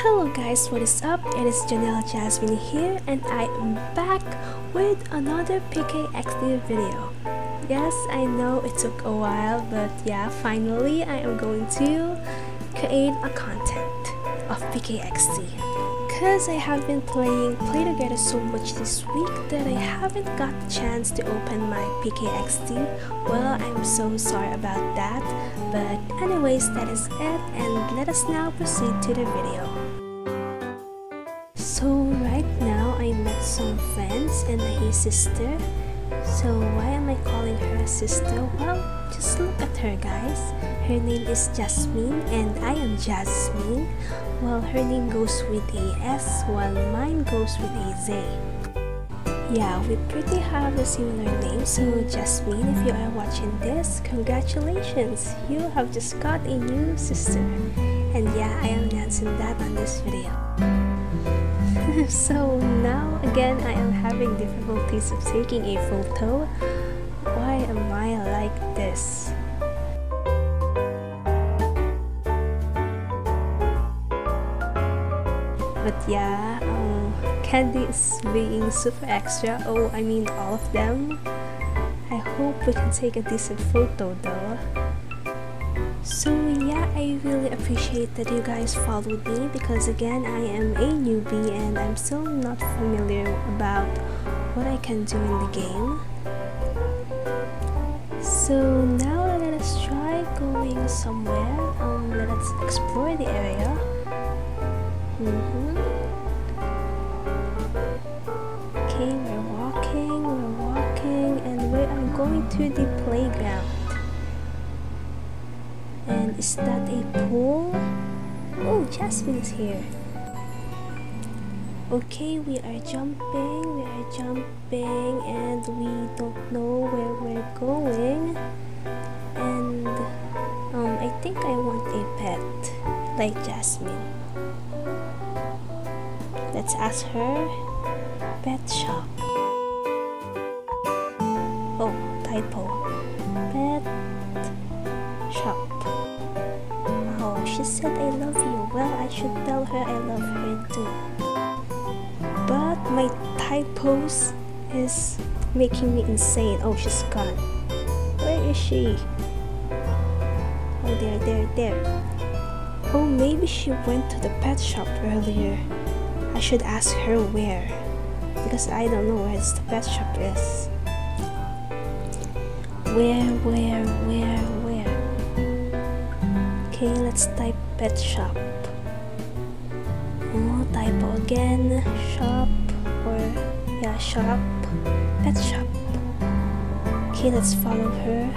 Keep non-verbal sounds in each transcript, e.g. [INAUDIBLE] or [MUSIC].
Hello guys, what is up? It is Jhonella Jazmine here and I am back with another PKXD video. Yes, I know it took a while but yeah, finally I am going to create a content of PKXD because I have been playing Play Together so much this week that I haven't got the chance to open my PKXD. Well, I'm so sorry about that, but anyways, that is it and let us now proceed to the video. Some friends and a sister. So why am I calling her a sister? Well, just look at her guys. Her name is Jasmine and I am Jazmine. Well, her name goes with a S while mine goes with a Z. Yeah, we pretty have a similar name, so Jasmine, if you are watching this, congratulations! You have just got a new sister. And yeah, I am announcing that on this video. [LAUGHS] so now again, I am having difficulties of taking a photo. Why am I like this? but yeah um, candy is being super extra oh i mean all of them i hope we can take a decent photo though so yeah i really appreciate that you guys followed me because again i am a newbie and i'm still not familiar about what i can do in the game so now let us try going somewhere um let us explore the area mm -hmm. Okay, we're walking, we're walking, and we are going to the playground. And is that a pool? Oh, Jasmine's here. Okay, we are jumping, we are jumping, and we don't know where we're going. And um, I think I want a pet, like Jasmine. Let's ask her. Pet shop. Oh, typo. Should tell her I love her too. But my typos is making me insane. Oh, she's gone. Where is she? Oh, there, there, there. Oh, maybe she went to the pet shop earlier. I should ask her where because I don't know where the pet shop is. Where, where, where, where? Okay, let's type pet shop. Typo again. Shop or yeah, shop. Pet shop. Okay, let's follow her.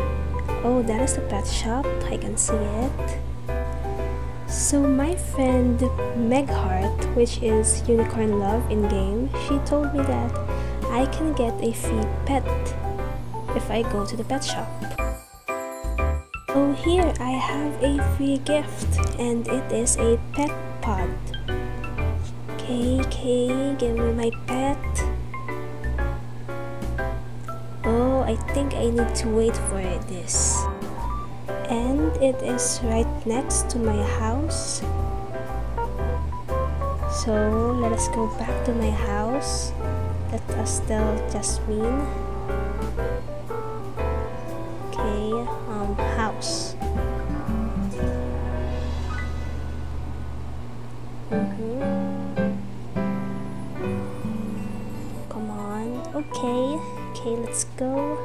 Oh, that is the pet shop. I can see it. So my friend Meghart, which is Unicorn Love in game, she told me that I can get a free pet if I go to the pet shop. Oh here I have a free gift and it is a pet pod. Okay, okay, give me my pet. Oh, I think I need to wait for this. And it is right next to my house. So let us go back to my house. Let us tell Jasmine okay okay let's go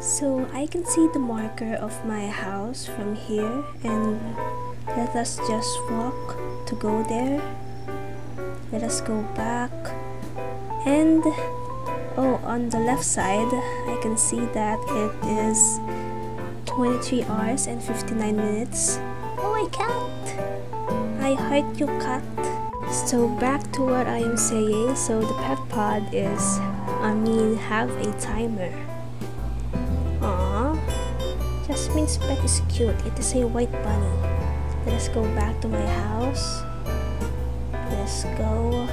so I can see the marker of my house from here and let us just walk to go there. Let us go back and oh on the left side I can see that it is 23 hours and 59 minutes. Oh my cat! I heard you cat. So back to what I am saying, so the pet pod is, I mean have a timer. Jasmine's pet is cute. It is a white bunny. Let us go back to my house. Let's go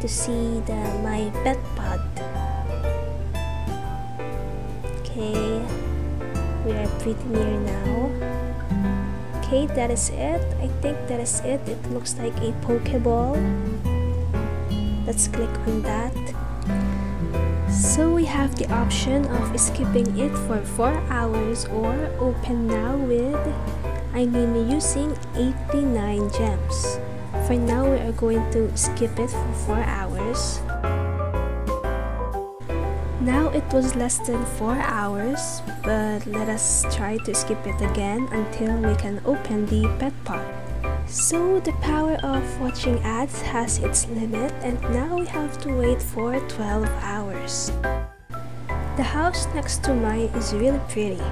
to see the my pet pod. Okay, we are pretty near now. Okay, that is it. I think that is it. It looks like a Pokeball. Let's click on that. So we have the option of skipping it for 4 hours or open now with, I mean using 89 gems. For now we are going to skip it for 4 hours. Now it was less than 4 hours, but let us try to skip it again until we can open the pet pod. So the power of watching ads has its limit and now we have to wait for 12 hours. The house next to mine is really pretty.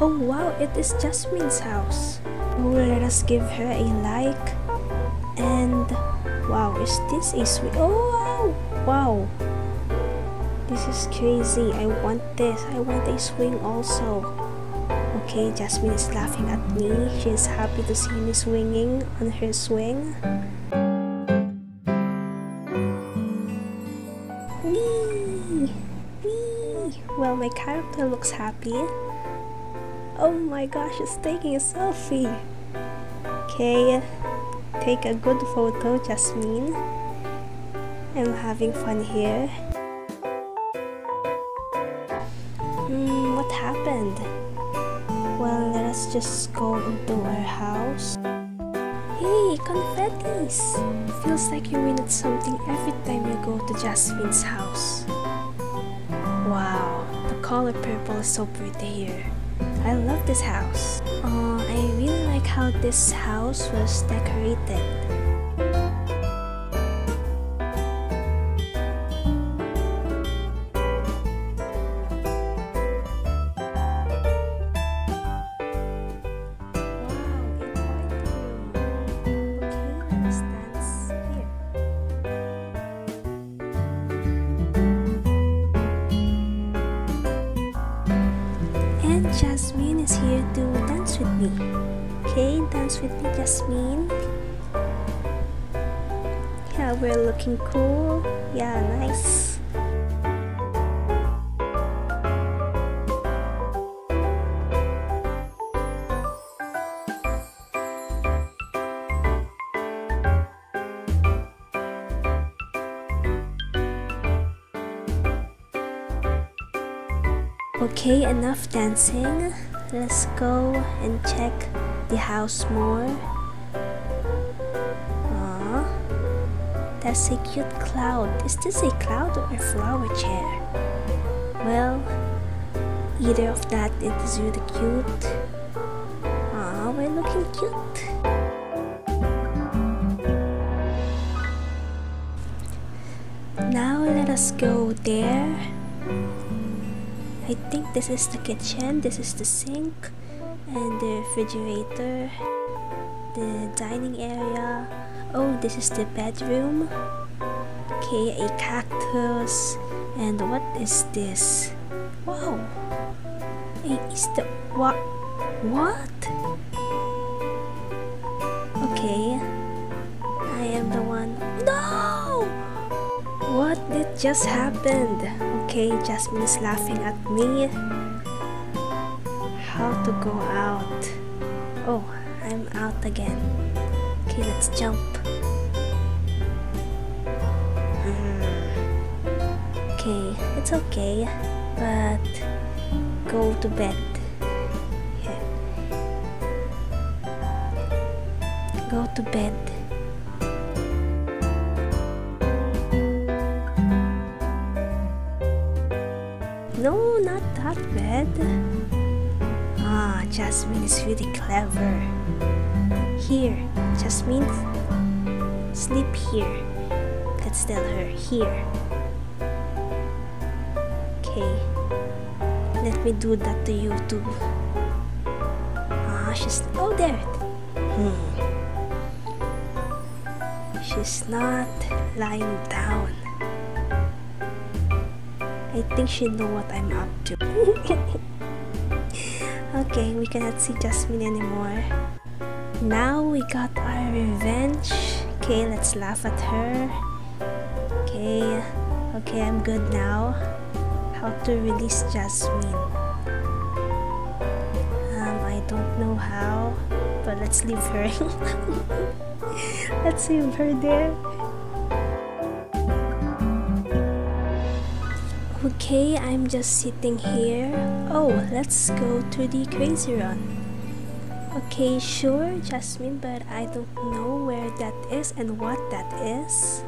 Oh wow, it is Jasmine's house. Oh, let us give her a like. And wow, is this a sweet? Oh wow, wow. This is crazy. I want this. I want a swing also. Okay, Jasmine is laughing at me. She is happy to see me swinging on her swing. Well, my character looks happy. Oh my gosh, it's taking a selfie. Okay, take a good photo, Jasmine. I'm having fun here. Just go into our house. Hey, confettis! Feels like you win at something every time you go to Jasmine's house. Wow, the color purple is so pretty here. I love this house. Uh, I really like how this house was decorated. Is here to dance with me. Okay, dance with me, Jasmine. Yeah, we're looking cool. Yeah, nice. Okay, enough dancing. Let's go and check the house more. Aww. That's a cute cloud. Is this a cloud or a flower chair? Well, either of that it is really cute. Aww, we're looking cute. Now let us go there. I think this is the kitchen, this is the sink, and the refrigerator, the dining area. Oh, this is the bedroom. Okay, a cactus. And what is this? Wow! A is the what? What? Okay, just happened? Okay, Jasmine is laughing at me. How to go out? Oh, I'm out again. Okay, let's jump. Okay, it's okay, but go to bed. Yeah. Go to bed. No, not that bad. Ah, Jasmine is really clever. Here, Jasmine, sleep here. Let's tell her here. Okay, let me do that to you too. Ah, she's oh there. Hmm. She's not lying down. I think she know what I'm up to. [LAUGHS] okay, we cannot see Jasmine anymore. Now we got our revenge. Okay, let's laugh at her. Okay, okay, I'm good now. How to release Jasmine? Um, I don't know how. but let's leave her. [LAUGHS] let's leave her there. Okay, I'm just sitting here. Oh, let's go to the crazy run. Okay, sure, Jasmine, but I don't know where that is and what that is.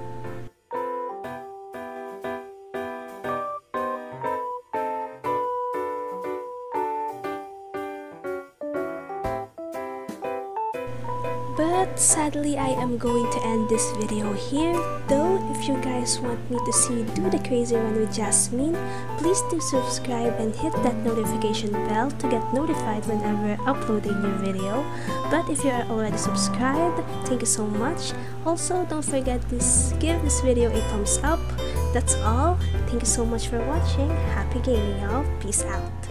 Sadly, I am going to end this video here. Though, if you guys want me to see Do the Crazy Run with Jasmine, please do subscribe and hit that notification bell to get notified whenever I upload a new video. But if you are already subscribed, thank you so much. Also, don't forget to give this video a thumbs up. That's all. Thank you so much for watching. Happy gaming, y'all. Peace out.